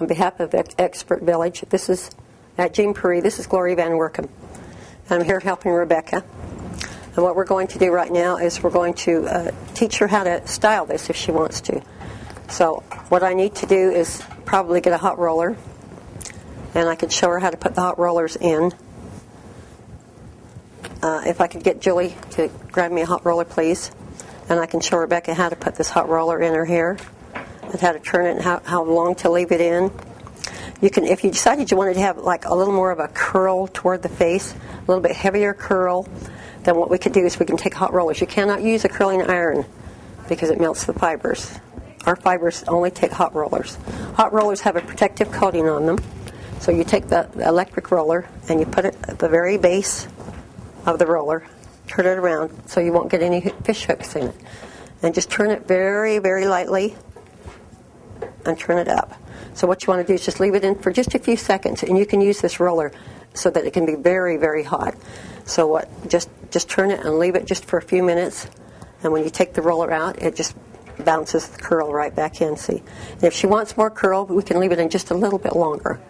On behalf of Expert Village, this is at Jean Paris. This is Gloria Van Workum. I'm here helping Rebecca. And what we're going to do right now is we're going to uh, teach her how to style this if she wants to. So what I need to do is probably get a hot roller, and I can show her how to put the hot rollers in. Uh, if I could get Julie to grab me a hot roller, please, and I can show Rebecca how to put this hot roller in her hair how to turn it and how, how long to leave it in. You can, if you decided you wanted to have like a little more of a curl toward the face, a little bit heavier curl, then what we could do is we can take hot rollers. You cannot use a curling iron because it melts the fibers. Our fibers only take hot rollers. Hot rollers have a protective coating on them. So you take the electric roller and you put it at the very base of the roller, turn it around so you won't get any fish hooks in it. And just turn it very, very lightly and turn it up. So what you want to do is just leave it in for just a few seconds, and you can use this roller so that it can be very, very hot. So what? Just just turn it and leave it just for a few minutes, and when you take the roller out, it just bounces the curl right back in. See, and if she wants more curl, we can leave it in just a little bit longer.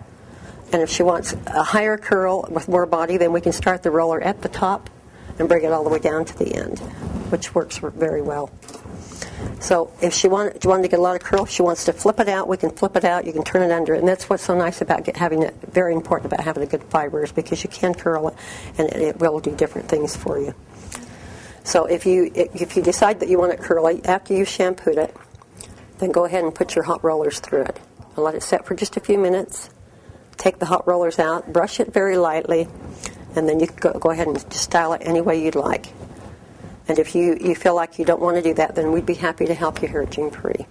And if she wants a higher curl with more body, then we can start the roller at the top and bring it all the way down to the end, which works very well. So if she wanted, wanted to get a lot of curl, she wants to flip it out, we can flip it out, you can turn it under. And that's what's so nice about get, having it, very important about having a good fiber is because you can curl it and it, it will do different things for you. So if you, if you decide that you want it curly, after you've shampooed it, then go ahead and put your hot rollers through it. And let it set for just a few minutes. Take the hot rollers out, brush it very lightly, and then you can go, go ahead and style it any way you'd like. And if you, you feel like you don't want to do that, then we'd be happy to help you here at Jean Paris.